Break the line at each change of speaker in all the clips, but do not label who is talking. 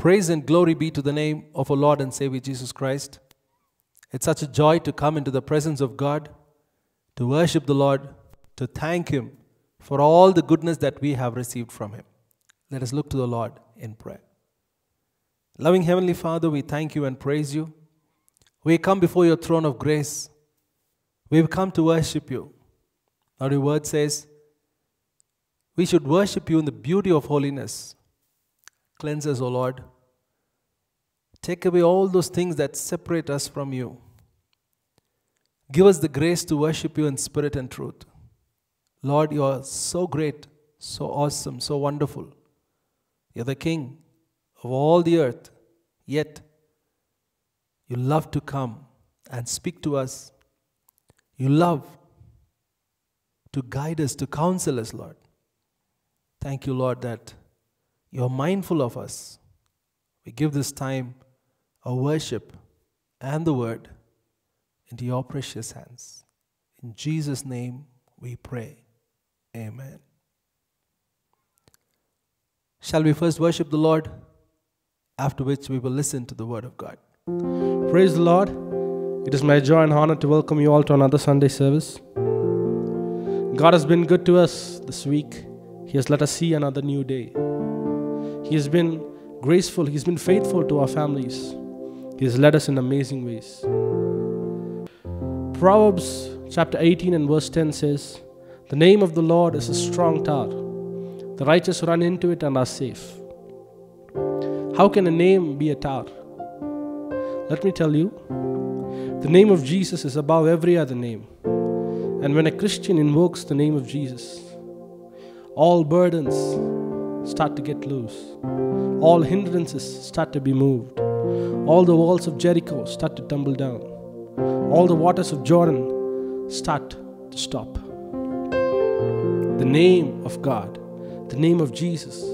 Praise and glory be to the name of our Lord and Savior Jesus Christ. It's such a joy to come into the presence of God, to worship the Lord, to thank Him for all the goodness that we have received from Him. Let us look to the Lord in prayer. Loving Heavenly Father, we thank you and praise you. We come before your throne of grace. We've come to worship you. Now, your word says we should worship you in the beauty of holiness. Cleanse us, O Lord. Take away all those things that separate us from you. Give us the grace to worship you in spirit and truth. Lord, you are so great, so awesome, so wonderful. You're the King of all the earth, yet you love to come and speak to us. You love to guide us, to counsel us, Lord. Thank you, Lord, that you're mindful of us. We give this time of worship and the word into your precious hands. In Jesus' name we pray. Amen. Shall we first worship the Lord? After which we will listen to the word of God.
Praise the Lord. It is my joy and honor to welcome you all to another Sunday service. God has been good to us this week. He has let us see another new day. He has been graceful, He's been faithful to our families. He has led us in amazing ways. Proverbs chapter 18 and verse 10 says, The name of the Lord is a strong tower. The righteous run into it and are safe. How can a name be a tower? Let me tell you, the name of Jesus is above every other name. And when a Christian invokes the name of Jesus, all burdens start to get loose, all hindrances start to be moved, all the walls of Jericho start to tumble down, all the waters of Jordan start to stop. The name of God, the name of Jesus,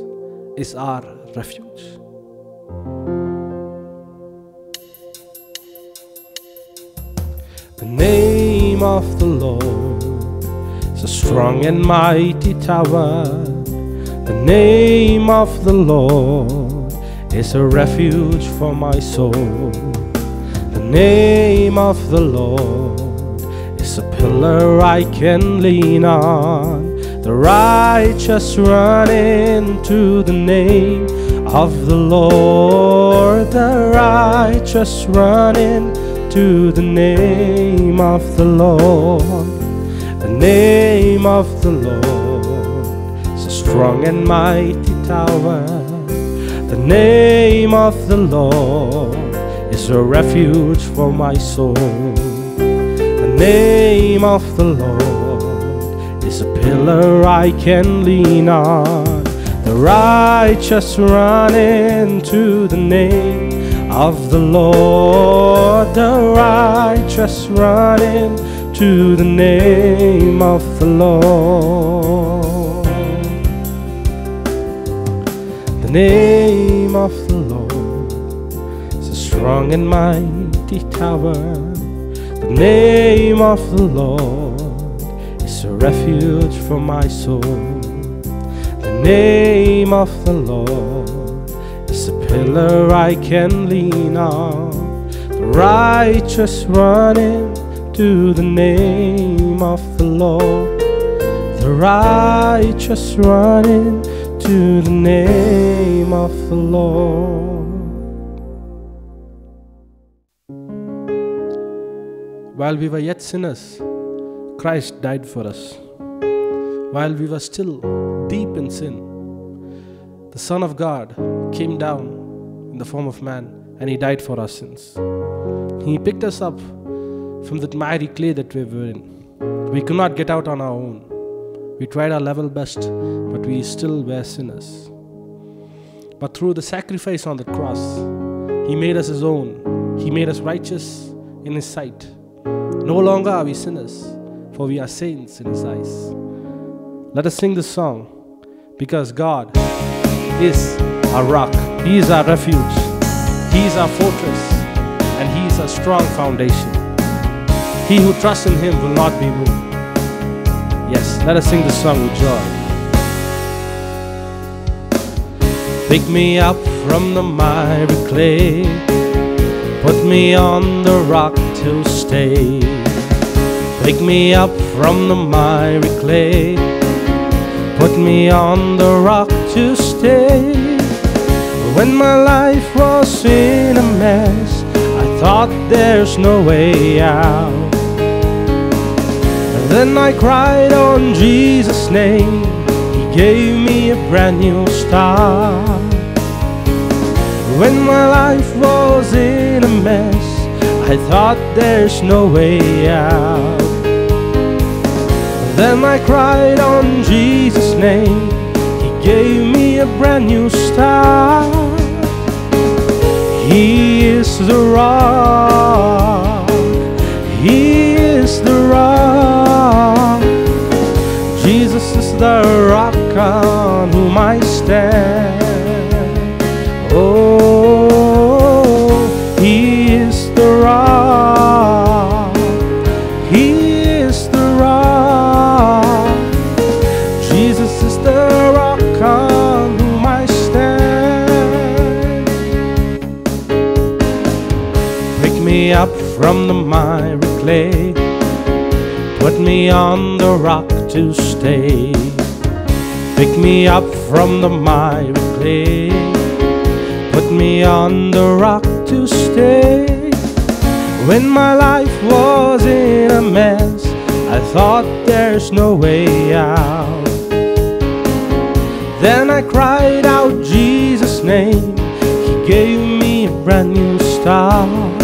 is our refuge. The name of the Lord is a strong and mighty tower. The name of the Lord is a refuge for my soul. The name of the Lord is a pillar I can lean on. The righteous run into the name of the Lord. The righteous run into the name of the Lord. The name of the Lord is a strong and mighty tower. The name of the Lord is a refuge for my soul. The name of the Lord is a pillar I can lean on. The righteous run into the name of the Lord. The righteous run into the name of the Lord. The name of the Lord is a strong and mighty tower. The name of the Lord is a refuge for my soul. The name of the Lord is a pillar I can lean on. The righteous run into the name of the Lord. The righteous run the name of the Lord. While we were yet sinners, Christ died for us. While we were still deep in sin, the Son of God came down in the form of man and He died for our sins. He picked us up from that mighty clay that we were in. We could not get out on our own. We tried our level best, but we still were sinners. But through the sacrifice on the cross, He made us His own. He made us righteous in His sight. No longer are we sinners, for we are saints in His eyes. Let us sing this song because God is our rock, He is our refuge, He is our fortress, and He is our strong foundation. He who trusts in Him will not be moved. Yes, let us sing this song with joy. Pick me up from the miry clay. Put me on the rock to stay. Pick me up from the miry clay. Put me on the rock to stay. When my life was in a mess, I thought there's no way out. Then I cried on Jesus' name. He gave me a brand new start. When my life was in a mess, I thought there's no way out. Then I cried on Jesus' name. He gave me a brand new start. He is the rock. On the rock to stay. Pick me up from the miry clay. Put me on the rock to stay. When my life was in a mess, I thought there's no way out. Then I cried out Jesus' name. He gave me a brand new start.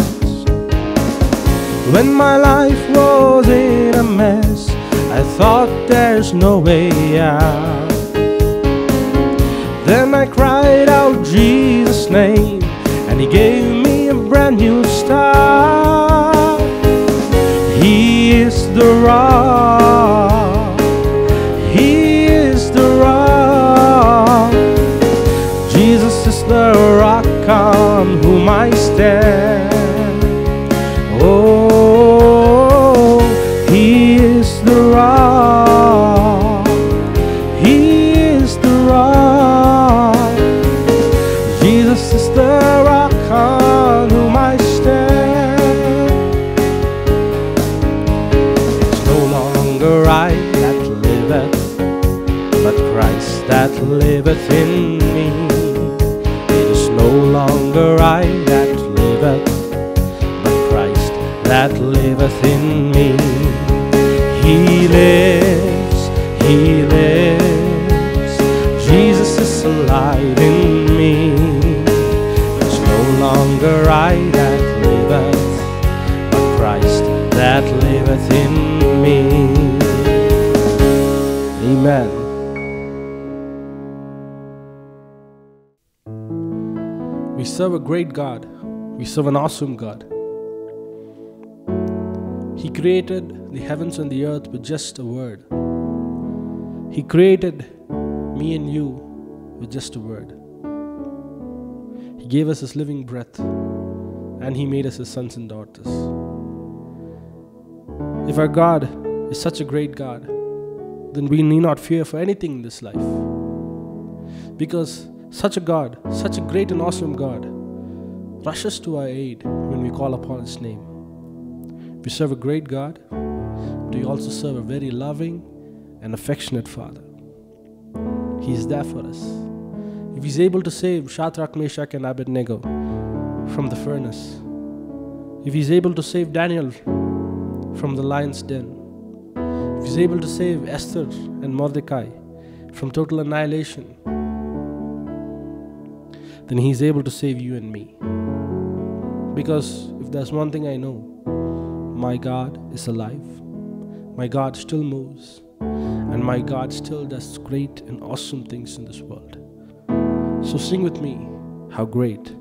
When my life was in mess, I thought there's no way out. Then I cried out Jesus' name, and He gave me a brand new start. He is the rock.
Serve a great God. We serve an awesome God. He created the heavens and the earth with just a word. He created me and you with just a word. He gave us His living breath and He made us His sons and daughters. If our God is such a great God, then we need not fear for anything in this life. Because such a God, such a great and awesome God, rushes to our aid when we call upon His name. We serve a great God, but we also serve a very loving and affectionate Father. He is there for us. If He's able to save Shadrach, Meshach, and Abednego from the furnace, if He's able to save Daniel from the lion's den, if He's able to save Esther and Mordecai from total annihilation, then He's able to save you and me. Because if there's one thing I know, my God is alive, my God still moves, and my God still does great and awesome things in this world. So sing with me, How Great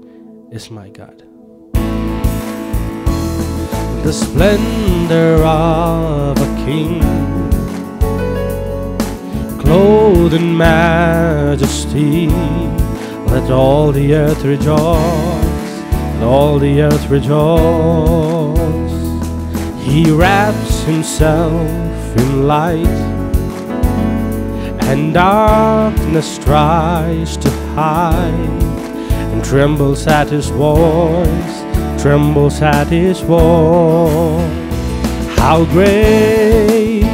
is My God.
the splendor of a king, clothed in majesty. Let all the earth rejoice, let all the earth rejoice. He wraps himself in light, and darkness tries to hide and trembles at his voice, trembles at his voice. How great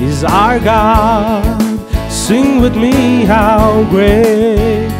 is our God! Sing with me, how great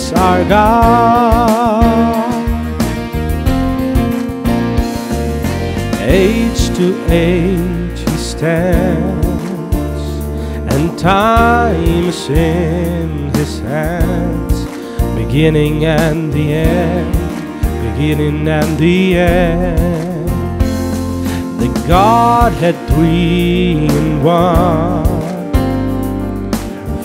is our God. Age to age he stands, and time is in his hands, beginning and the end, beginning and the end. The Godhead three in one,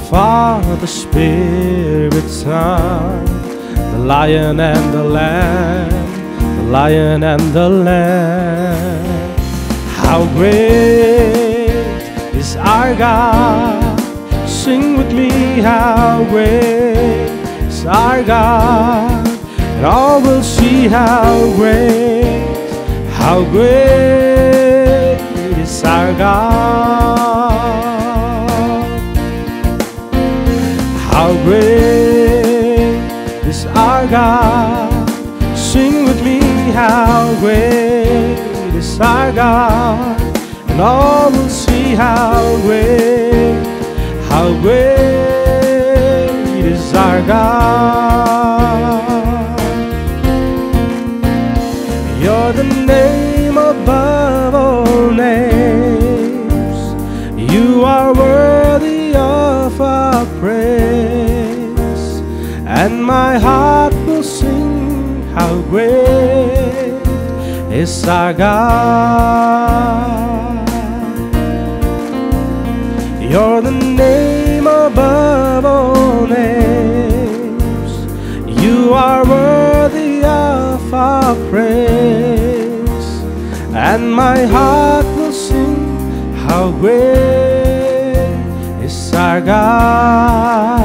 Father, Spirit, Son, the Lion and the Lamb, the Lion and the Lamb. How great is our God! Sing with me, how great is our God! And all will see how great, how great is our God! Great is our God! Sing with me, how great is our God! And all will see how great, how great is our God! You're the name my heart will sing how great is our God. You're the name above all names. You are worthy of our praise. And my heart will sing how great is our God.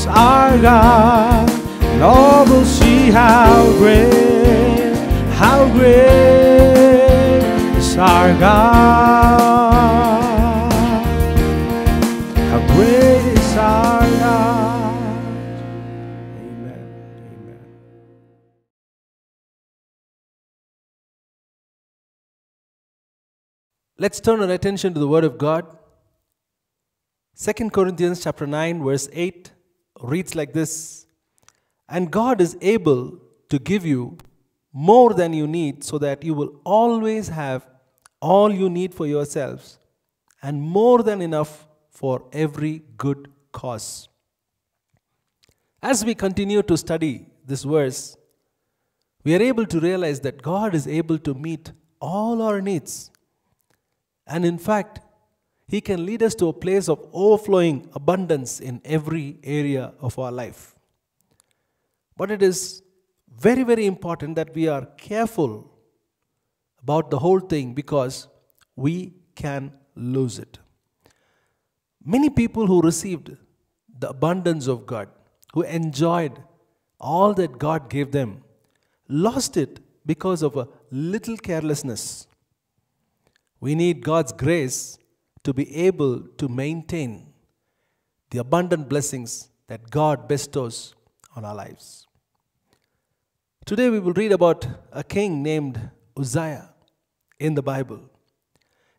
is our God. And all will see how great, how great is our God. How great is our God. Amen. Amen.
Let's turn our attention to the Word of God. 2 Corinthians chapter 9, verse 8 reads like this And God is able to give you more than you need, so that you will always have all you need for yourselves, and more than enough for every good cause. As we continue to study this verse, we are able to realize that God is able to meet all our needs. And in fact, He can lead us to a place of overflowing abundance in every area of our life. But it is very, very important that we are careful about the whole thing because we can lose it. Many people who received the abundance of God, who enjoyed all that God gave them, lost it because of a little carelessness. We need God's grace to be able to maintain the abundant blessings that God bestows on our lives. Today we will read about a king named Uzziah in the Bible.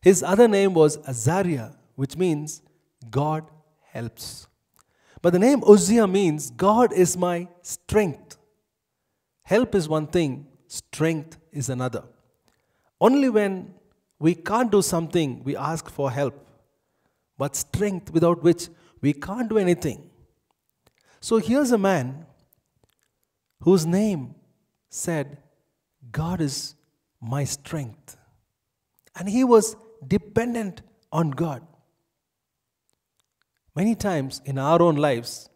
His other name was Azariah, which means God helps. But the name Uzziah means God is my strength. Help is one thing, strength is another. Only when we can't do something, we ask for help. But strength without which we can't do anything. So here's a man whose name said, God is my strength. And he was dependent on God. Many times in our own lives,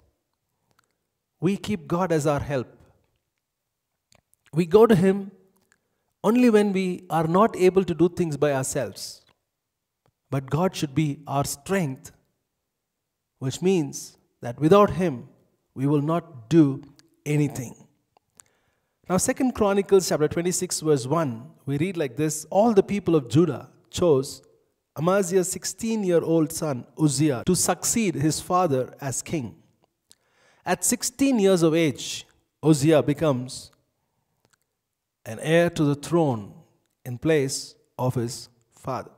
we keep God as our help. We go to Him only when we are not able to do things by ourselves. But God should be our strength, which means that without Him, we will not do anything. Now, Second Chronicles chapter 26, verse 1, we read like this All the people of Judah chose Amaziah's 16 year old son Uzziah to succeed his father as king. At 16 years of age, Uzziah becomes an heir to the throne in place of his father.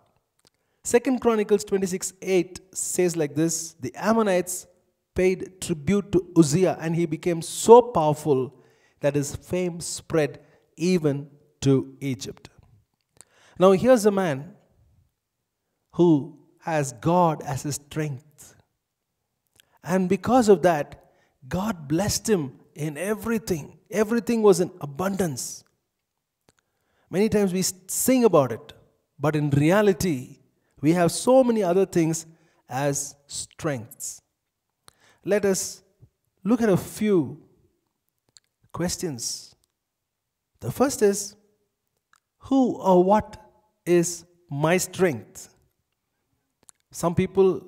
Second Chronicles 26 8 says like this The Ammonites paid tribute to Uzziah, and he became so powerful that his fame spread even to Egypt. Now, here's a man who has God as his strength. And because of that, God blessed him in everything. Everything was in abundance. Many times we sing about it, but in reality, we have so many other things as strengths. Let us look at a few questions. The first is Who or what is my strength? Some people,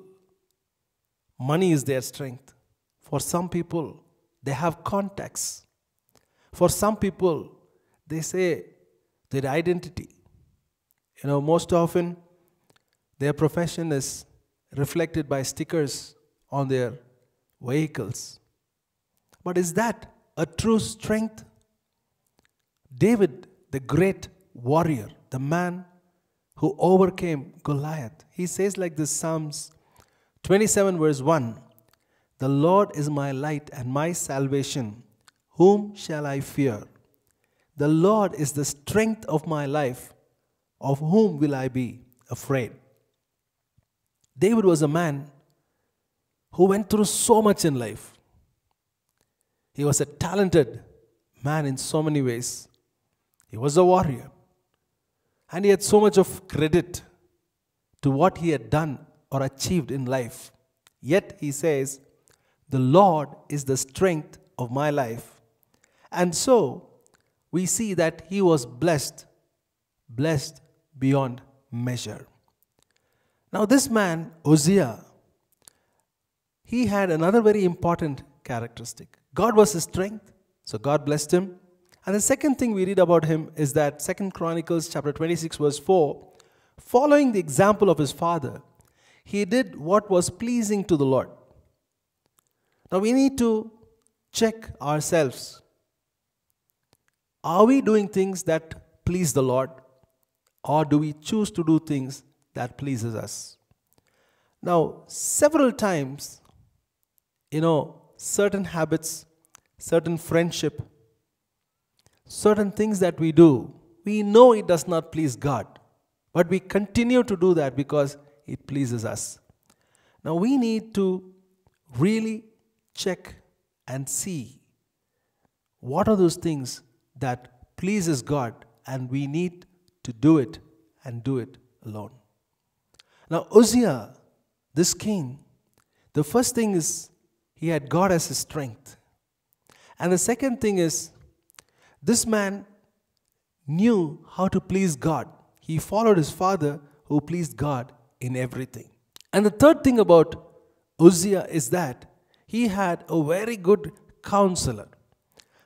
money is their strength. For some people, they have contacts. For some people, they say their identity. You know, most often their profession is reflected by stickers on their vehicles. But is that a true strength? David, the great warrior, the man who overcame Goliath, he says like this Psalms 27, verse 1 The Lord is my light and my salvation. Whom shall I fear? The Lord is the strength of my life. Of whom will I be afraid? David was a man who went through so much in life. He was a talented man in so many ways. He was a warrior. And he had so much of credit to what he had done or achieved in life. Yet he says, The Lord is the strength of my life. And so we see that he was blessed, blessed beyond measure. Now, this man, Uzziah, he had another very important characteristic. God was his strength, so God blessed him. And the second thing we read about him is that Second Chronicles chapter 26 verse 4, following the example of his father, he did what was pleasing to the Lord. Now we need to check ourselves. Are we doing things that please the Lord or do we choose to do things that pleases us? Now, several times, you know, certain habits, certain friendship, certain things that we do, we know it does not please God, but we continue to do that because it pleases us. Now we need to really check and see what are those things that pleases God and we need to do it and do it alone. Now Uzziah, this king, the first thing is he had God as his strength. And the second thing is this man knew how to please God. He followed his father who pleased God in everything. And the third thing about Uzziah is that he had a very good counselor.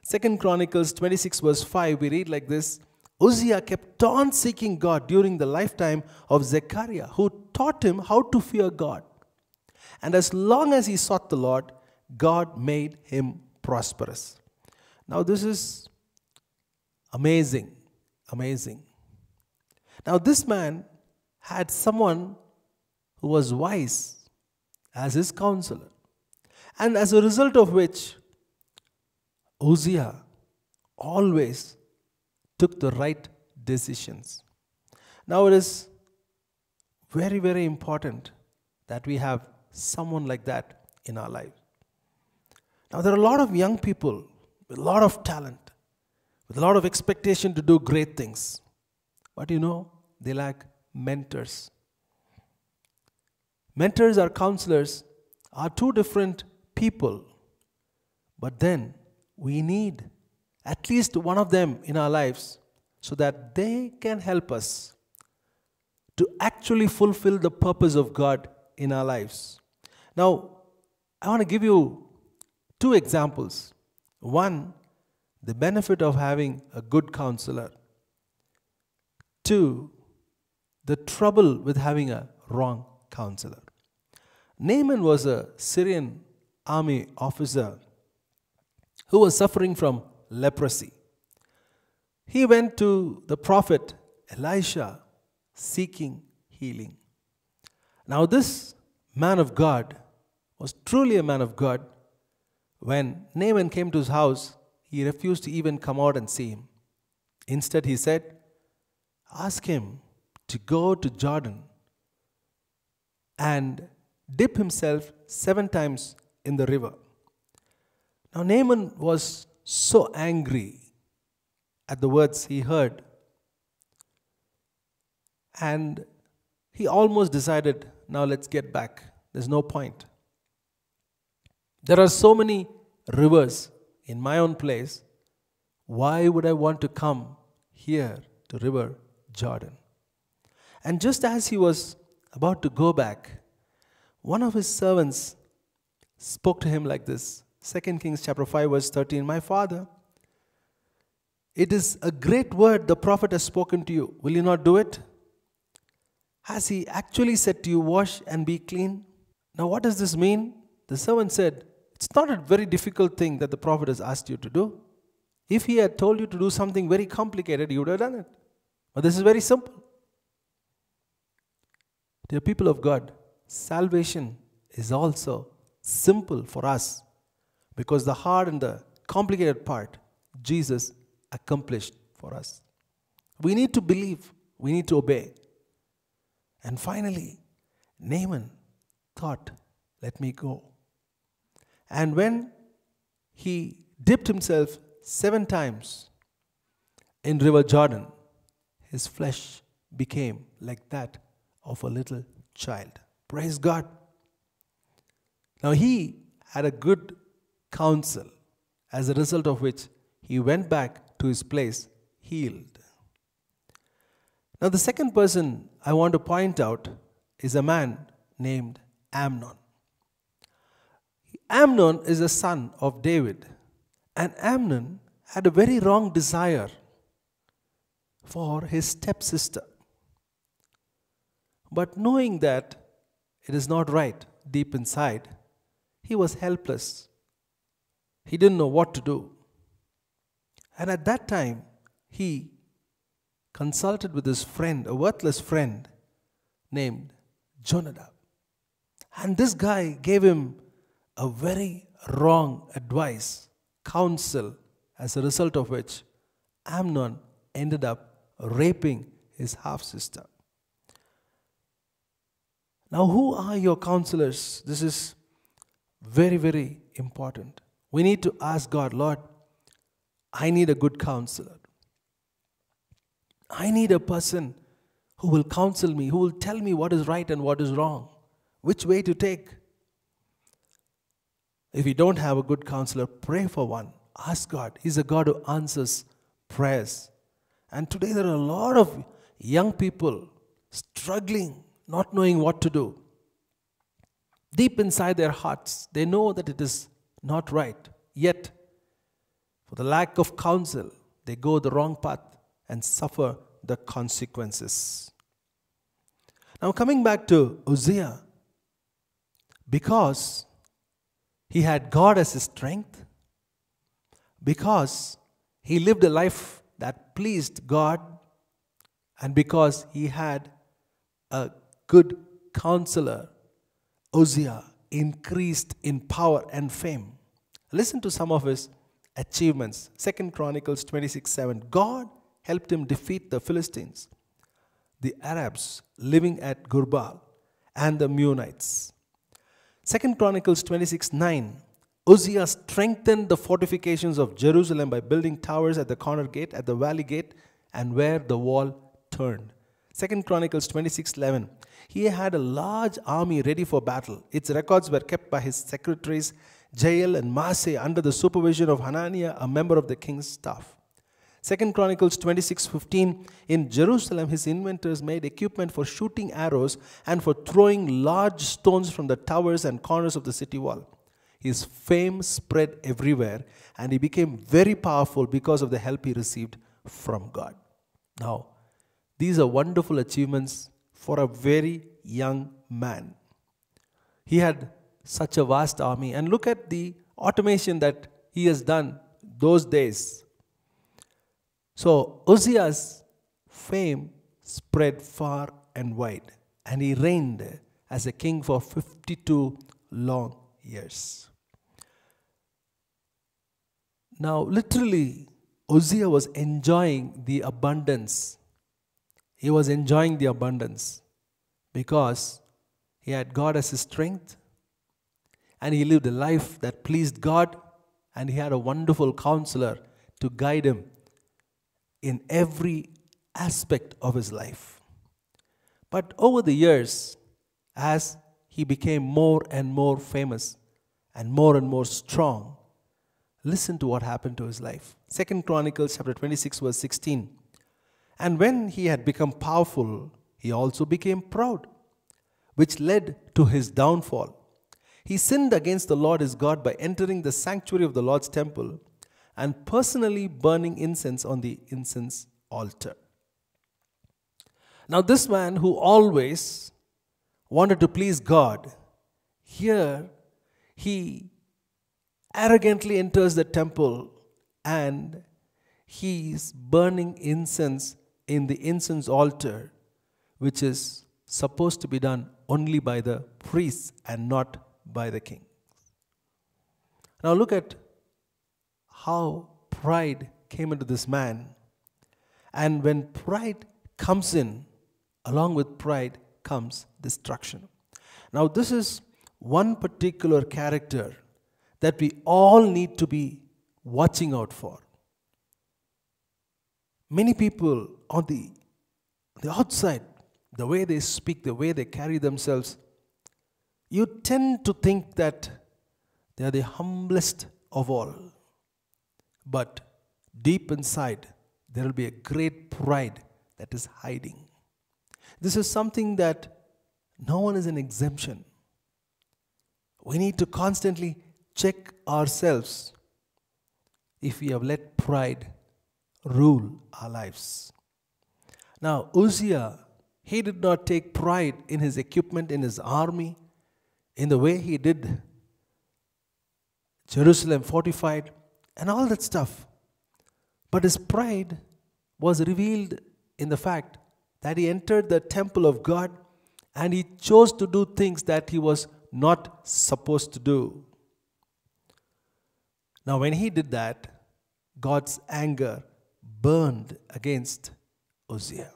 Second Chronicles 26 verse 5 we read like this Uzziah kept on seeking God during the lifetime of Zechariah who taught him how to fear God. And as long as he sought the Lord, God made him prosperous. Now this is amazing, amazing. Now this man had someone who was wise as his counselor. And as a result of which, Uzziah always took the right decisions. Now, it is very, very important that we have someone like that in our life. Now, there are a lot of young people with a lot of talent, with a lot of expectation to do great things. But you know, they lack mentors. Mentors or counselors are two different people, but then we need at least one of them in our lives so that they can help us to actually fulfill the purpose of God in our lives. Now, I want to give you two examples. One, the benefit of having a good counselor. Two, the trouble with having a wrong counselor. Naaman was a Syrian army officer who was suffering from leprosy. He went to the prophet Elisha seeking healing. Now, this man of God was truly a man of God. When Naaman came to his house, he refused to even come out and see him. Instead, he said, Ask him to go to Jordan and dip himself seven times in the river. Now, Naaman was so angry at the words he heard, and he almost decided, now let's get back. There's no point. There are so many rivers in my own place. Why would I want to come here to River Jordan? And just as he was about to go back, one of his servants spoke to him like this 2 Kings chapter 5 verse 13 My father it is a great word the prophet has spoken to you. Will you not do it? Has he actually said to you wash and be clean? Now what does this mean? The servant said it's not a very difficult thing that the prophet has asked you to do. If he had told you to do something very complicated you would have done it. But this is very simple. Dear people of God, salvation is also simple for us because the hard and the complicated part Jesus accomplished for us. We need to believe, we need to obey. And finally, Naaman thought, Let me go. And when he dipped himself seven times in River Jordan, his flesh became like that of a little child. Praise God. Now he had a good counsel, as a result of which he went back to his place healed. Now, the second person I want to point out is a man named Amnon. Amnon is a son of David, and Amnon had a very wrong desire for his stepsister. But knowing that it is not right deep inside, he was helpless. He didn't know what to do. And at that time, he consulted with his friend, a worthless friend named Jonadab. And this guy gave him a very wrong advice, counsel, as a result of which Amnon ended up raping his half sister. Now, who are your counselors? This is very, very important. We need to ask God, Lord, I need a good counselor. I need a person who will counsel me, who will tell me what is right and what is wrong, which way to take. If you don't have a good counselor, pray for one. Ask God. He's a God who answers prayers. And today there are a lot of young people struggling, not knowing what to do. Deep inside their hearts, they know that it is not right. Yet, for the lack of counsel, they go the wrong path and suffer the consequences. Now, coming back to Uzziah, because he had God as his strength, because he lived a life that pleased God, and because he had a good counselor Uzziah increased in power and fame. Listen to some of his achievements. Second Chronicles 26 7. God helped him defeat the Philistines, the Arabs living at Gurbaal, and the Meunites. Second Chronicles 26 9. Uzziah strengthened the fortifications of Jerusalem by building towers at the corner gate, at the valley gate, and where the wall turned. Second Chronicles 26 11. He had a large army ready for battle. Its records were kept by his secretaries, Jeiel and Maaseiah, under the supervision of Hananiah, a member of the king's staff. Second Chronicles 26:15 In Jerusalem his inventors made equipment for shooting arrows and for throwing large stones from the towers and corners of the city wall. His fame spread everywhere and he became very powerful because of the help he received from God. Now, these are wonderful achievements for a very young man. He had such a vast army and look at the automation that he has done those days. So Uzziah's fame spread far and wide, and he reigned as a king for 52 long years. Now, literally, Uzziah was enjoying the abundance. He was enjoying the abundance because he had God as his strength and he lived a life that pleased God and he had a wonderful counselor to guide him in every aspect of his life. But over the years, as he became more and more famous and more and more strong, Listen to what happened to his life. Second Chronicles chapter 26 verse 16. And when he had become powerful, he also became proud, which led to his downfall. He sinned against the Lord his God by entering the sanctuary of the Lord's temple and personally burning incense on the incense altar. Now, this man who always wanted to please God, here he arrogantly enters the temple and he is burning incense in the incense altar, which is supposed to be done only by the priests and not by the king. Now, look at how pride came into this man. And when pride comes in, along with pride comes destruction. Now, this is one particular character that we all need to be watching out for. Many people on the, the outside, the way they speak, the way they carry themselves, you tend to think that they are the humblest of all. But deep inside, there will be a great pride that is hiding. This is something that no one is an exemption. We need to constantly check ourselves if we have let pride rule our lives. Now, Uzziah, he did not take pride in his equipment, in his army, in the way he did Jerusalem fortified, and all that stuff. But his pride was revealed in the fact that he entered the temple of God and he chose to do things that he was not supposed to do. Now, when he did that, God's anger burned against Uzziah.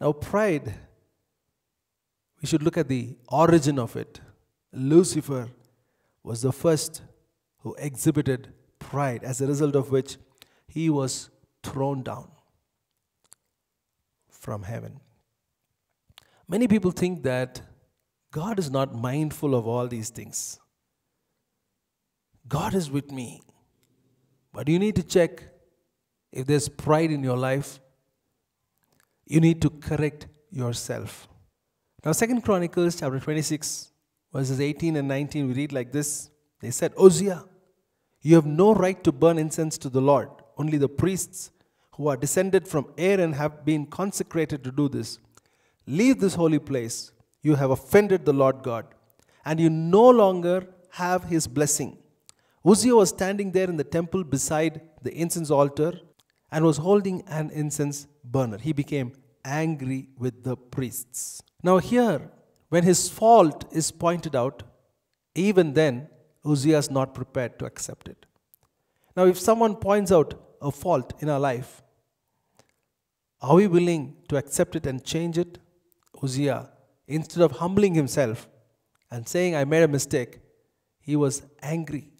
Now, pride, we should look at the origin of it. Lucifer was the first who exhibited pride, as a result of which he was thrown down from heaven. Many people think that God is not mindful of all these things. God is with me. But you need to check if there's pride in your life. You need to correct yourself. Now, Second Chronicles chapter 26, verses 18 and 19, we read like this. They said, Uzziah, you have no right to burn incense to the Lord. Only the priests who are descended from Aaron have been consecrated to do this. Leave this holy place. You have offended the Lord God, and you no longer have his blessing. Uzziah was standing there in the temple beside the incense altar and was holding an incense burner. He became angry with the priests. Now, here, when his fault is pointed out, even then, Uzziah is not prepared to accept it. Now, if someone points out a fault in our life, are we willing to accept it and change it? Uzziah, instead of humbling himself and saying, I made a mistake, he was angry.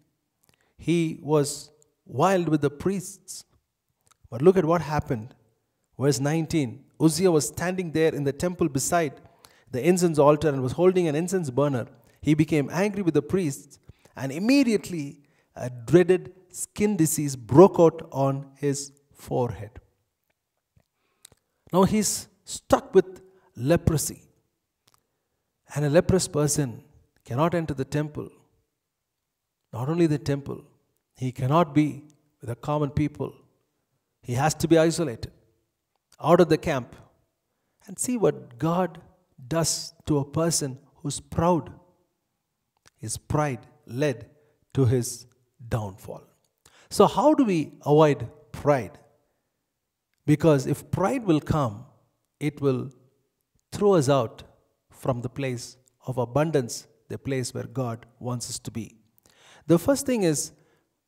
He was wild with the priests. But look at what happened. Verse 19 Uzziah was standing there in the temple beside the incense altar and was holding an incense burner. He became angry with the priests, and immediately a dreaded skin disease broke out on his forehead. Now he's stuck with leprosy. And a leprous person cannot enter the temple. Not only the temple, he cannot be with the common people. He has to be isolated, out of the camp. And see what God does to a person who's proud. His pride led to his downfall. So, how do we avoid pride? Because if pride will come, it will throw us out from the place of abundance, the place where God wants us to be. The first thing is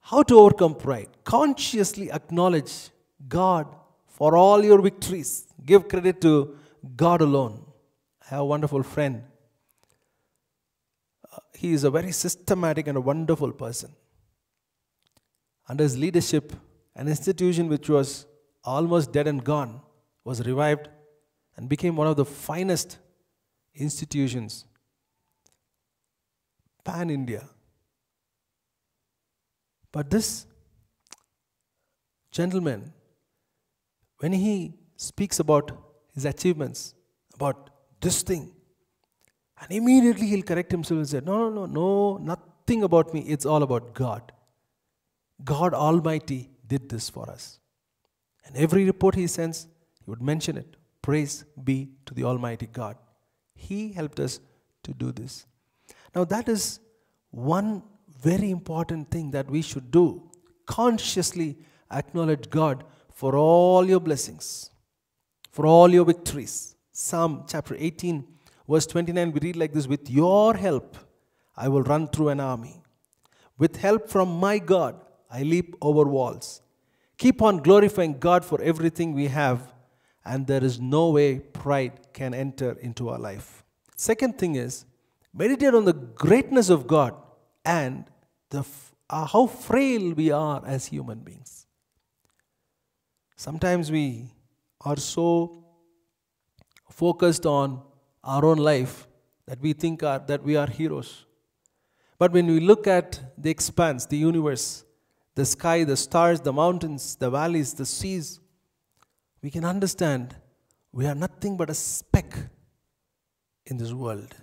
how to overcome pride. Consciously acknowledge God for all your victories. Give credit to God alone. Have a wonderful friend. Uh, he is a very systematic and a wonderful person. Under his leadership, an institution which was almost dead and gone was revived and became one of the finest institutions pan India. But this gentleman, when he speaks about his achievements, about this thing, and immediately he'll correct himself and say, No, no, no, no, nothing about me. It's all about God. God Almighty did this for us. And every report he sends, he would mention it. Praise be to the Almighty God. He helped us to do this. Now, that is one very important thing that we should do. Consciously acknowledge God for all your blessings, for all your victories. Psalm chapter 18, verse 29, we read like this With your help, I will run through an army. With help from my God, I leap over walls. Keep on glorifying God for everything we have, and there is no way pride can enter into our life. Second thing is, meditate on the greatness of God and the, uh, how frail we are as human beings. Sometimes we are so focused on our own life that we think are, that we are heroes. But when we look at the expanse, the universe, the sky, the stars, the mountains, the valleys, the seas, we can understand we are nothing but a speck in this world.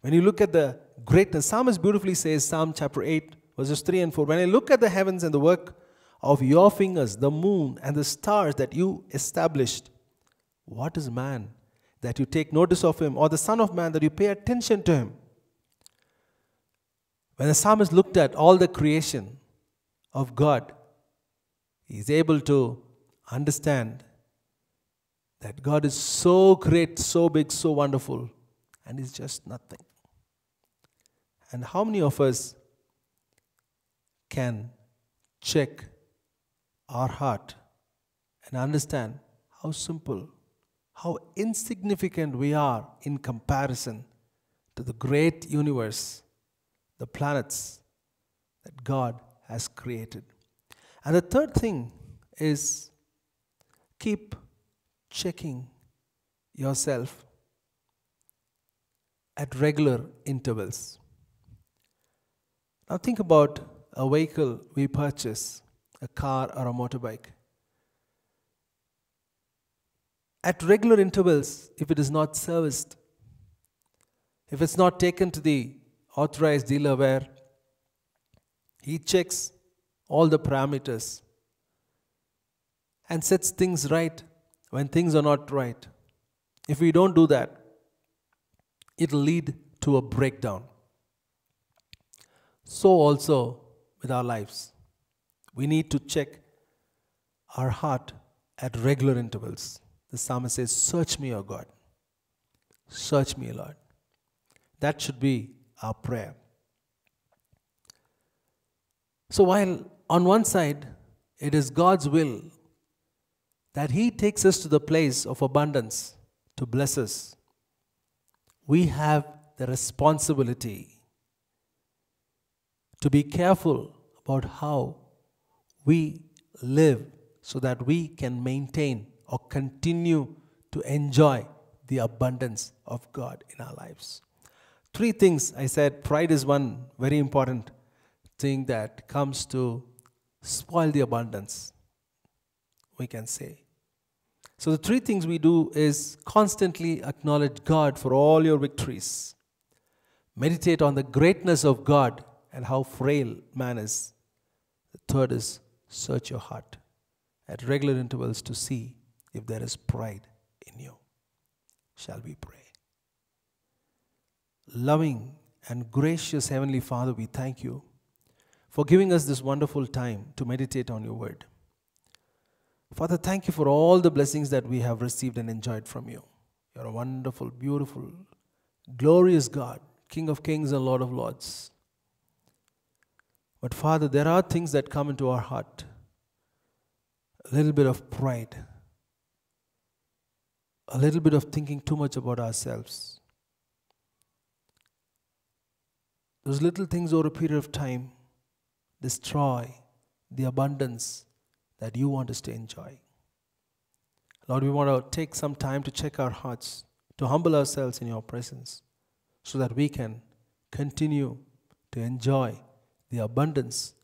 When you look at the greatness, Psalmist beautifully says, Psalm chapter 8, verses 3 and 4 When I look at the heavens and the work of your fingers, the moon and the stars that you established, what is man that you take notice of him, or the Son of Man that you pay attention to him? When the psalmist looked at all the creation of God, he is able to understand that God is so great, so big, so wonderful, and is just nothing. And how many of us can check our heart and understand how simple, how insignificant we are in comparison to the great universe, the planets that God has created? And the third thing is keep checking yourself at regular intervals. Now think about a vehicle we purchase, a car or a motorbike. At regular intervals, if it is not serviced, if it's not taken to the authorized dealer where he checks all the parameters and sets things right when things are not right. If we don't do that, it'll lead to a breakdown. So, also with our lives, we need to check our heart at regular intervals. The psalmist says, Search me, O God. Search me, Lord. That should be our prayer. So, while on one side it is God's will that He takes us to the place of abundance to bless us, we have the responsibility to be careful about how we live so that we can maintain or continue to enjoy the abundance of God in our lives. Three things I said pride is one very important thing that comes to spoil the abundance, we can say. So, the three things we do is constantly acknowledge God for all your victories, meditate on the greatness of God and how frail man is. The third is search your heart at regular intervals to see if there is pride in you. Shall we pray? Loving and gracious Heavenly Father, we thank you for giving us this wonderful time to meditate on your word. Father, thank you for all the blessings that we have received and enjoyed from you. You're a wonderful, beautiful, glorious God, King of kings and Lord of lords. But Father, there are things that come into our heart a little bit of pride, a little bit of thinking too much about ourselves. Those little things over a period of time destroy the abundance that you want us to enjoy. Lord, we want to take some time to check our hearts, to humble ourselves in your presence, so that we can continue to enjoy the abundance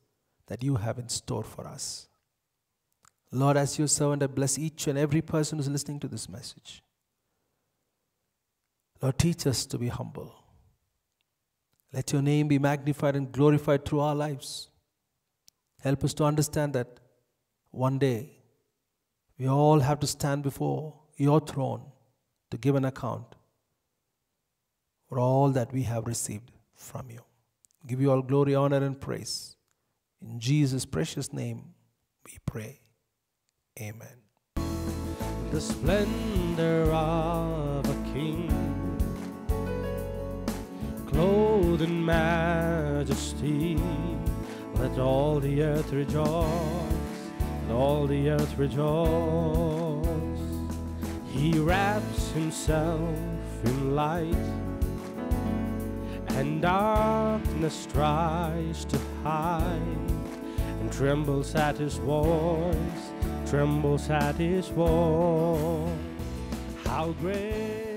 that you have in store for us. Lord, as your servant, I bless each and every person who's listening to this message. Lord, teach us to be humble. Let your name be magnified and glorified through our lives. Help us to understand that one day we all have to stand before your throne to give an account for all that we have received from you. Give you all glory, honor, and praise. In Jesus' precious name we pray. Amen.
the splendor of a king, clothed in majesty. Let all the earth rejoice, let all the earth rejoice. He wraps himself in light, and darkness tries to hide, and trembles at his voice trembles at his voice. How great